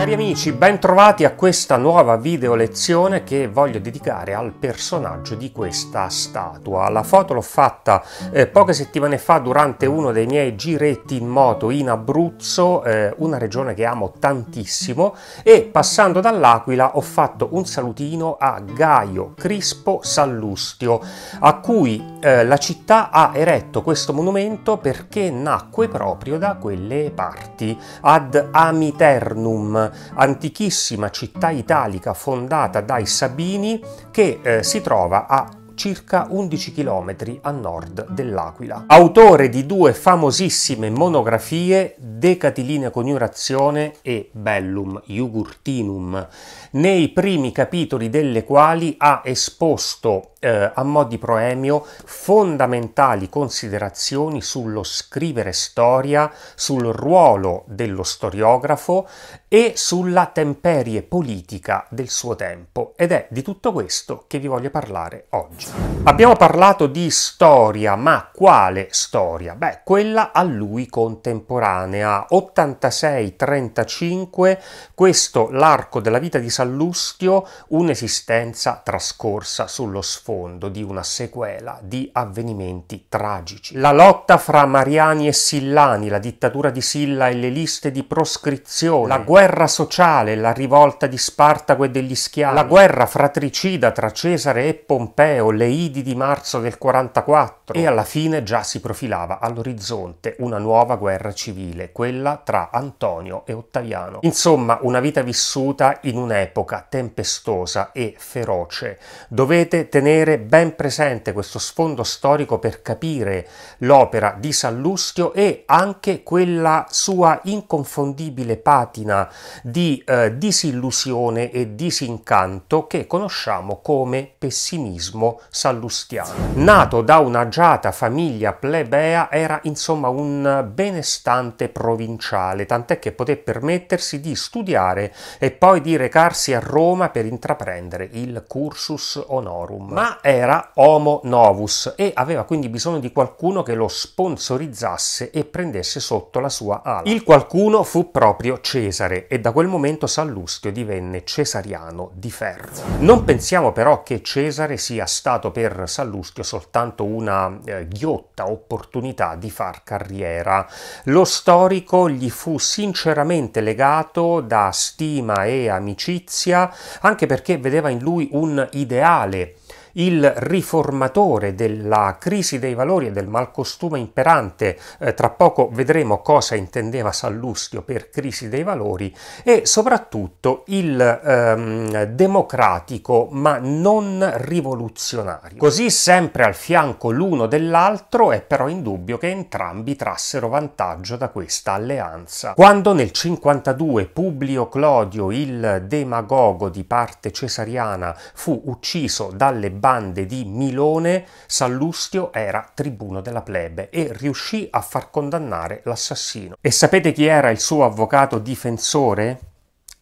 Cari amici, ben trovati a questa nuova video lezione che voglio dedicare al personaggio di questa statua. La foto l'ho fatta eh, poche settimane fa durante uno dei miei giretti in moto in Abruzzo, eh, una regione che amo tantissimo, e passando dall'Aquila ho fatto un salutino a Gaio Crispo Sallustio, a cui eh, la città ha eretto questo monumento perché nacque proprio da quelle parti, ad Amiternum, antichissima città italica fondata dai Sabini che eh, si trova a circa 11 km a nord dell'Aquila. Autore di due famosissime monografie, De Catiline Coniurazione e Bellum Jugurtinum, nei primi capitoli delle quali ha esposto eh, a mo' di proemio fondamentali considerazioni sullo scrivere storia, sul ruolo dello storiografo e sulla temperie politica del suo tempo ed è di tutto questo che vi voglio parlare oggi. Abbiamo parlato di storia, ma quale storia? Beh, quella a lui contemporanea, 86-35, questo l'arco della vita di Sallustio, un'esistenza trascorsa sullo sfondo di una sequela di avvenimenti tragici. La lotta fra Mariani e Sillani, la dittatura di Silla e le liste di proscrizione, la guerra sociale, la rivolta di Spartaco e degli schiavi, la guerra fratricida tra Cesare e Pompeo, le idi di marzo del 44 e alla fine già si profilava all'orizzonte una nuova guerra civile, quella tra Antonio e Ottaviano. Insomma, una vita vissuta in un'epoca tempestosa e feroce. Dovete tenere ben presente questo sfondo storico per capire l'opera di Sallustio e anche quella sua inconfondibile patina di eh, disillusione e disincanto che conosciamo come pessimismo sallustiano. Nato da un'agiata famiglia plebea, era insomma un benestante provinciale, tant'è che poté permettersi di studiare e poi di recarsi a Roma per intraprendere il cursus honorum. Ma era homo novus e aveva quindi bisogno di qualcuno che lo sponsorizzasse e prendesse sotto la sua ala. Il qualcuno fu proprio Cesare e da quel momento Sallustio divenne cesariano di ferro. Non pensiamo però che Cesare sia stato per Sallustio soltanto una eh, ghiotta opportunità di far carriera. Lo storico gli fu sinceramente legato da stima e amicizia, anche perché vedeva in lui un ideale il riformatore della crisi dei valori e del malcostume imperante, eh, tra poco vedremo cosa intendeva Sallustio per crisi dei valori, e soprattutto il ehm, democratico ma non rivoluzionario. Così sempre al fianco l'uno dell'altro è però indubbio che entrambi trassero vantaggio da questa alleanza. Quando nel 52 Publio Clodio, il demagogo di parte cesariana, fu ucciso dalle bande di Milone, Sallustio era tribuno della plebe e riuscì a far condannare l'assassino. E sapete chi era il suo avvocato difensore?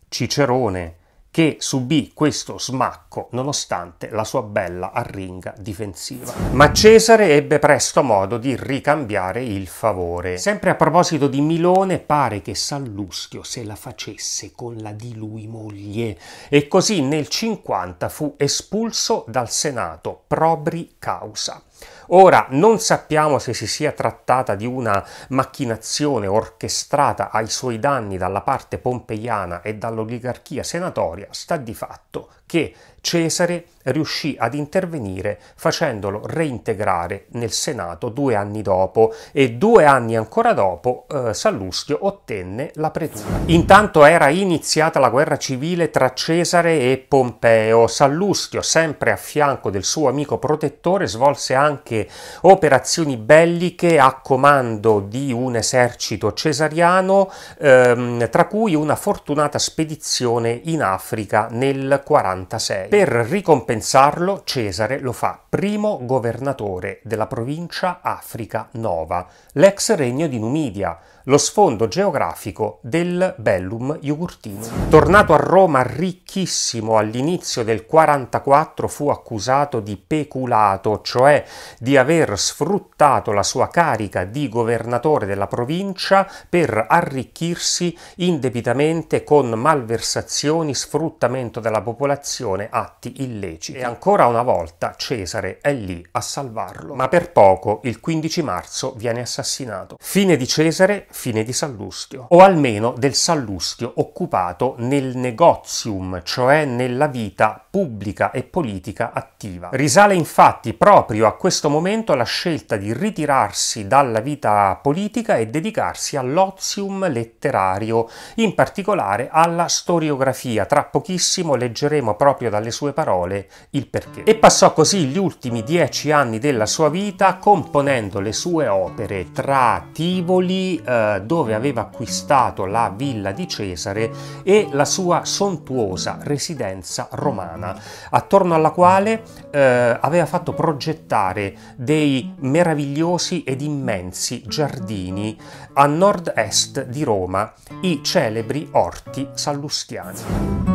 Cicerone, che subì questo smacco nonostante la sua bella arringa difensiva. Ma Cesare ebbe presto modo di ricambiare il favore. Sempre a proposito di Milone, pare che Sallustio se la facesse con la di lui moglie e così nel 50 fu espulso dal Senato probri causa. Ora non sappiamo se si sia trattata di una macchinazione orchestrata ai suoi danni dalla parte pompeiana e dall'oligarchia senatoria, sta di fatto che Cesare riuscì ad intervenire facendolo reintegrare nel Senato due anni dopo e due anni ancora dopo eh, Sallustio ottenne la pretura. Intanto era iniziata la guerra civile tra Cesare e Pompeo. Sallustio, sempre a fianco del suo amico protettore, svolse anche operazioni belliche a comando di un esercito cesariano, ehm, tra cui una fortunata spedizione in Africa nel 46. Per ricompensarlo, Cesare lo fa primo governatore della provincia Africa Nova, l'ex regno di Numidia, lo sfondo geografico del Bellum Jugurtinum. Tornato a Roma ricchissimo all'inizio del 44 fu accusato di peculato, cioè di aver sfruttato la sua carica di governatore della provincia per arricchirsi indebitamente con malversazioni, sfruttamento della popolazione, atti illeciti. E ancora una volta Cesare è lì a salvarlo. Ma per poco, il 15 marzo, viene assassinato. Fine di Cesare, fine di Sallustio, o almeno del Sallustio occupato nel negozium, cioè nella vita pubblica e politica attiva. Risale infatti proprio a questo momento la scelta di ritirarsi dalla vita politica e dedicarsi all'ozium letterario, in particolare alla storiografia. Tra pochissimo leggeremo proprio dalle sue parole il perché. E passò così gli ultimi dieci anni della sua vita componendo le sue opere tra Tivoli, eh, dove aveva acquistato la villa di Cesare e la sua sontuosa residenza romana, attorno alla quale eh, aveva fatto progettare dei meravigliosi ed immensi giardini a nord-est di Roma, i celebri orti sallustiani.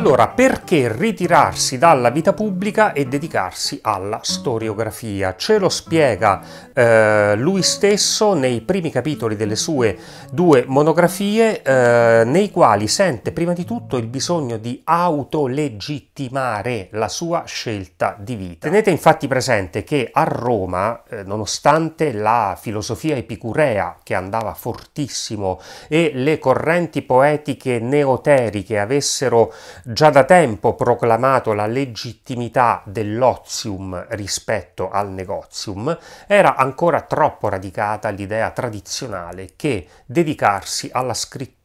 Allora, perché ritirarsi dalla vita pubblica e dedicarsi alla storiografia? Ce lo spiega eh, lui stesso nei primi capitoli delle sue due monografie, eh, nei quali sente prima di tutto il bisogno di autolegittimare la sua scelta di vita. Tenete infatti presente che a Roma, eh, nonostante la filosofia epicurea che andava fortissimo e le correnti poetiche neoteriche avessero già da tempo proclamato la legittimità dell'ozium rispetto al negozium, era ancora troppo radicata l'idea tradizionale che dedicarsi alla scrittura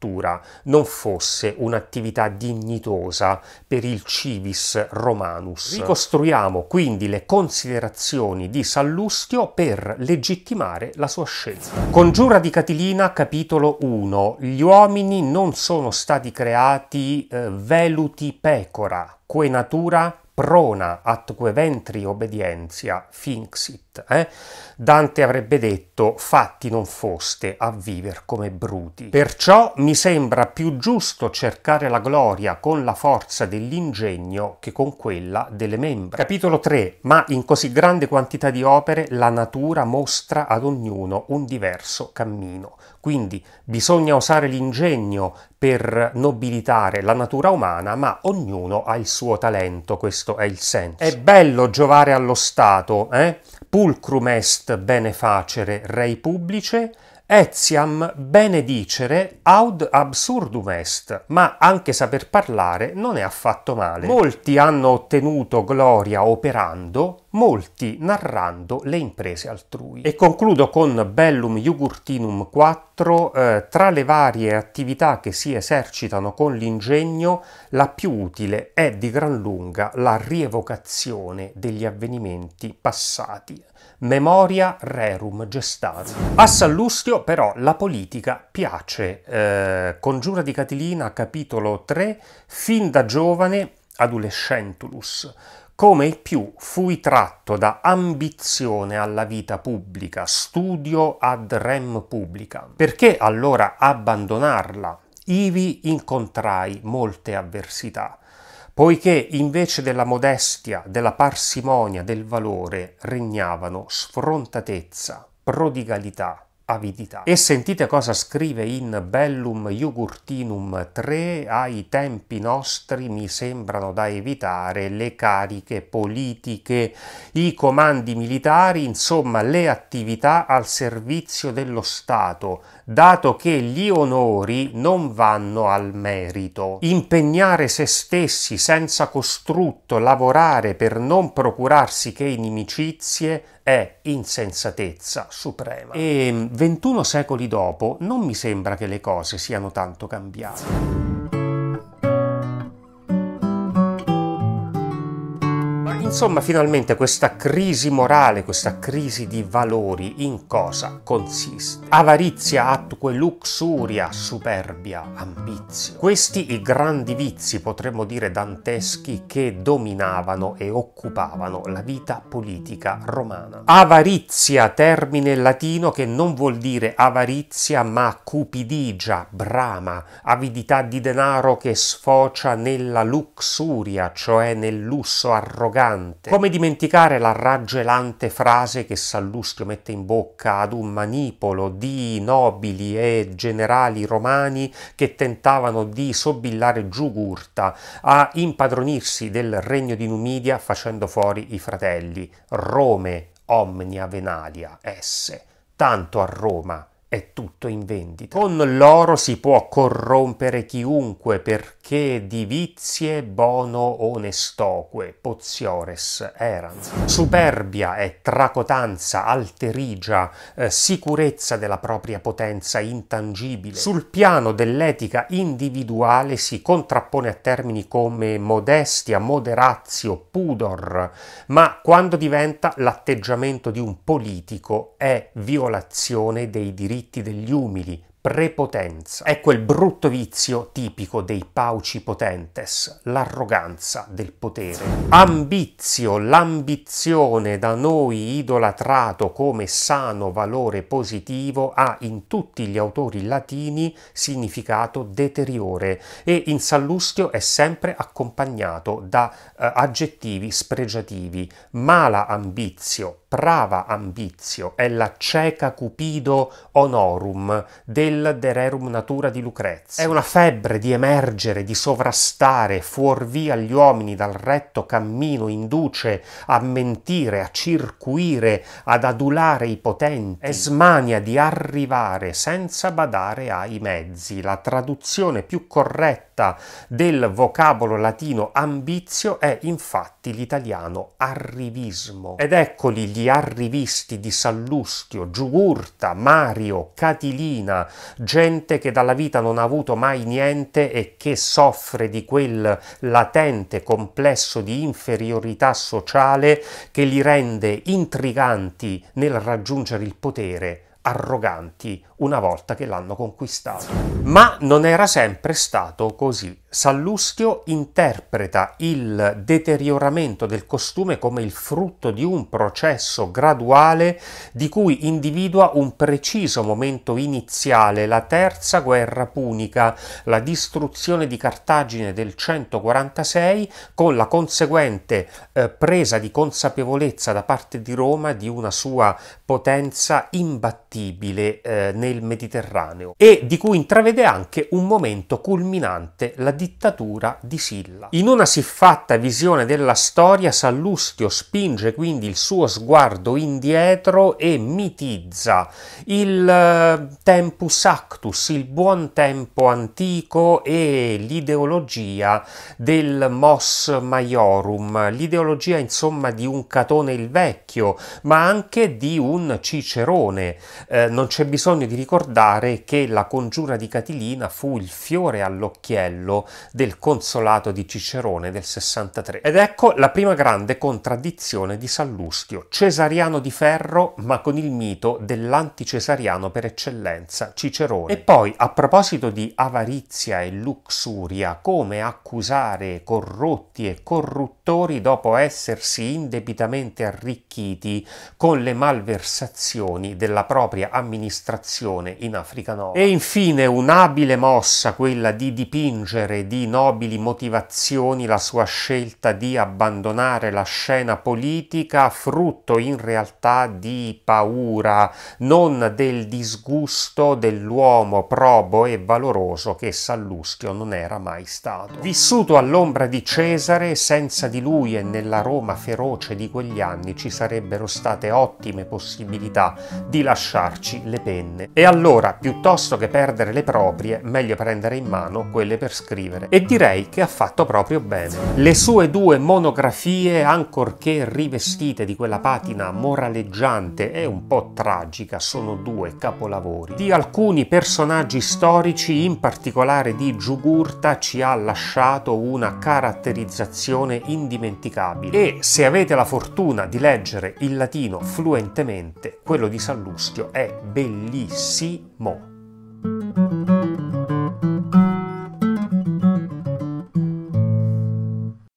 non fosse un'attività dignitosa per il civis romanus. Ricostruiamo quindi le considerazioni di Sallustio per legittimare la sua scelta. Congiura di Catilina, capitolo 1. Gli uomini non sono stati creati eh, veluti uti pecora, que natura prona atque ventri obedientia finxit. Eh? Dante avrebbe detto fatti non foste a viver come bruti. Perciò mi sembra più giusto cercare la gloria con la forza dell'ingegno che con quella delle membra. Capitolo 3. Ma in così grande quantità di opere la natura mostra ad ognuno un diverso cammino. Quindi bisogna usare l'ingegno per nobilitare la natura umana, ma ognuno ha il suo talento, questo è il senso. È bello giovare allo Stato, eh? Pulcrum est bene facere rei publice, etiam benedicere aud absurdum est, ma anche saper parlare non è affatto male. Molti hanno ottenuto gloria operando, molti narrando le imprese altrui. E concludo con Bellum Jugurtinum 4, eh, tra le varie attività che si esercitano con l'ingegno, la più utile è di gran lunga la rievocazione degli avvenimenti passati memoria rerum gestatum. A Sallustio però la politica piace. Eh, Congiura di Catilina, capitolo 3, fin da giovane adolescentulus. Come il più fui tratto da ambizione alla vita pubblica, studio ad rem publica. Perché allora abbandonarla? Ivi incontrai molte avversità poiché invece della modestia, della parsimonia, del valore regnavano sfrontatezza, prodigalità, avidità. E sentite cosa scrive in Bellum Jugurtinum 3, ai tempi nostri mi sembrano da evitare le cariche politiche, i comandi militari, insomma le attività al servizio dello Stato, dato che gli onori non vanno al merito. Impegnare se stessi senza costrutto, lavorare per non procurarsi che inimicizie, è insensatezza suprema. E 21 secoli dopo non mi sembra che le cose siano tanto cambiate. Insomma, finalmente questa crisi morale, questa crisi di valori, in cosa consiste? Avarizia, atque luxuria, superbia, ambizio. Questi i grandi vizi, potremmo dire danteschi, che dominavano e occupavano la vita politica romana. Avarizia, termine latino che non vuol dire avarizia, ma cupidigia, brama, avidità di denaro che sfocia nella luxuria, cioè nel lusso arrogante. Come dimenticare la raggelante frase che Sallustio mette in bocca ad un manipolo di nobili e generali romani che tentavano di sobillare Giugurta a impadronirsi del regno di Numidia facendo fuori i fratelli. Rome omnia venalia esse. Tanto a Roma è tutto in vendita. Con l'oro si può corrompere chiunque perché di vizie bono onestoque, poziores erant. Superbia è tracotanza, alterigia, eh, sicurezza della propria potenza intangibile. Sul piano dell'etica individuale si contrappone a termini come modestia, moderazio, pudor, ma quando diventa l'atteggiamento di un politico è violazione dei diritti diritti degli umili, prepotenza. È quel brutto vizio tipico dei pauci potentes, l'arroganza del potere. Ambizio, l'ambizione da noi idolatrato come sano valore positivo ha in tutti gli autori latini significato deteriore e in Sallustio è sempre accompagnato da eh, aggettivi spregiativi. Mala ambizio, prava ambizio è la cieca cupido honorum del De Rerum Natura di Lucrezia. È una febbre di emergere, di sovrastare, fuorvia gli uomini dal retto cammino, induce a mentire, a circuire, ad adulare i potenti. È smania di arrivare senza badare ai mezzi. La traduzione più corretta del vocabolo latino ambizio è infatti l'italiano arrivismo. Ed eccoli gli arrivisti di Sallustio, Giugurta, Mario, Catilina, gente che dalla vita non ha avuto mai niente e che soffre di quel latente complesso di inferiorità sociale che li rende intriganti nel raggiungere il potere arroganti una volta che l'hanno conquistato. Ma non era sempre stato così. Sallustio interpreta il deterioramento del costume come il frutto di un processo graduale di cui individua un preciso momento iniziale, la terza guerra punica, la distruzione di Cartagine del 146 con la conseguente eh, presa di consapevolezza da parte di Roma di una sua potenza imbattibile eh, nel Mediterraneo e di cui intravede anche un momento culminante, la dittatura di Silla. In una siffatta visione della storia, Sallustio spinge quindi il suo sguardo indietro e mitizza il eh, tempus actus, il buon tempo antico e l'ideologia del mos maiorum, l'ideologia insomma di un Catone il Vecchio, ma anche di un Cicerone. Eh, non c'è bisogno di ricordare che la congiura di Catilina fu il fiore all'occhiello del consolato di Cicerone del 63. Ed ecco la prima grande contraddizione di Sallustio, cesariano di ferro ma con il mito dell'anticesariano per eccellenza, Cicerone. E poi a proposito di avarizia e luxuria, come accusare corrotti e corruttori dopo essersi indebitamente arricchiti con le malversazioni della propria amministrazione in Africa Nord. E infine un'abile mossa, quella di dipingere di nobili motivazioni la sua scelta di abbandonare la scena politica, frutto in realtà di paura, non del disgusto dell'uomo probo e valoroso che Sallustio non era mai stato. Vissuto all'ombra di Cesare, senza di lui e nella Roma feroce di quegli anni ci sarebbero state ottime possibilità di lasciarci le penne. E allora, piuttosto che perdere le proprie, meglio prendere in mano quelle per scrivere scrivere e direi che ha fatto proprio bene. Le sue due monografie, ancorché rivestite di quella patina moraleggiante e un po' tragica, sono due capolavori. Di alcuni personaggi storici, in particolare di Giugurta, ci ha lasciato una caratterizzazione indimenticabile e se avete la fortuna di leggere il latino fluentemente, quello di Sallustio è bellissimo.